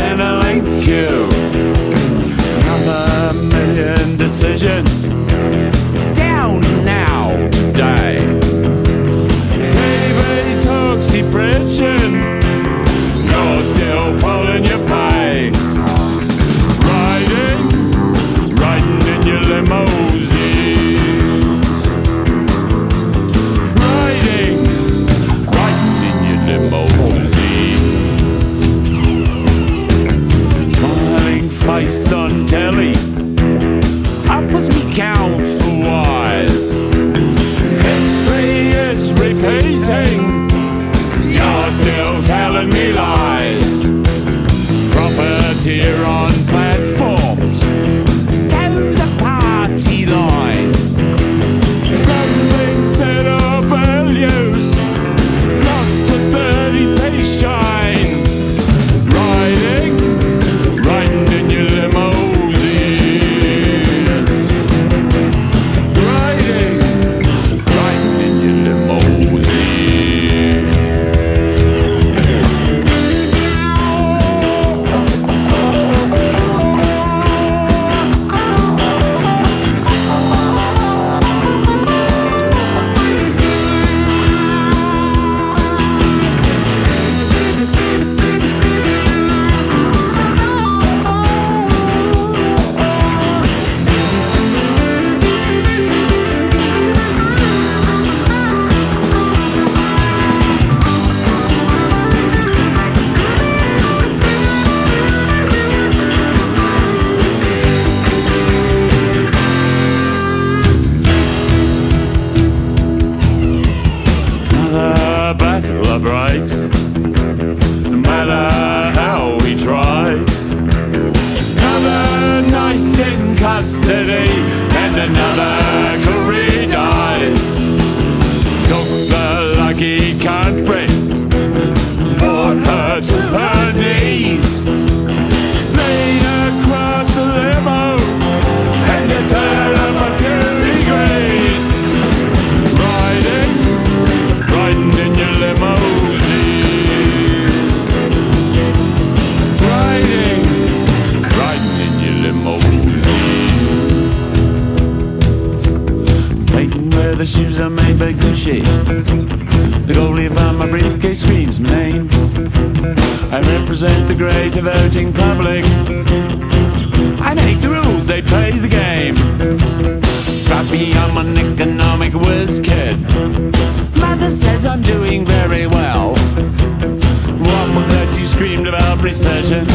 on the Centrelink queue. Another million decisions down now today. TV talks depression. Lucky country, brought her to her knees. Laid across the limo and you turn up a few degrees. Riding riding in your limousine. Riding, riding in your limousine. Painting where the shoes are made by Gucci. The goalie from my briefcase screams my name. I represent the great voting public. I make the rules, they play the game. Trust me, I'm an economic whiz kid. Mother says I'm doing very well. What was that you screamed about recession?